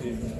team.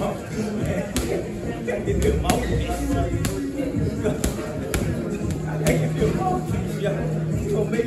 máu Cái đường máu Anh đường máu biết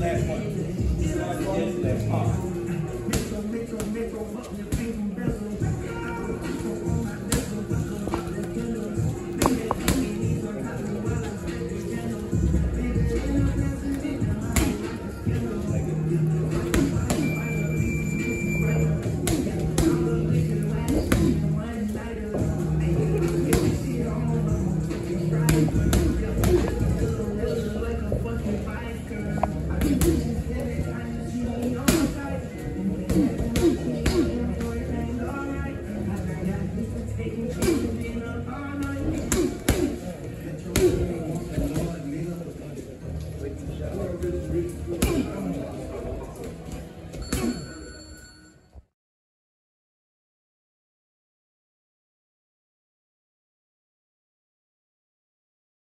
last month. Somebody did it last month.